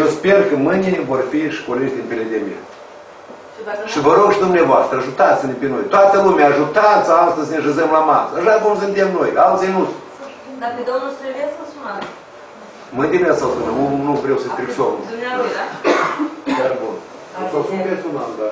Eu sper că mâine vor fi școliști din Peledemie. Și dacă Și vă rog și dumneavoastră, ajutați-ne pe noi. Toată lumea, ajutați astăzi să ne așezăm la masă. Așa cum suntem noi, alții nu. Dacă domnul Străvescu sunați. Mă dimineața să sună, nu, nu vreau să stric somnul. Dumnealui, da? Chiar bun. O să o sun da.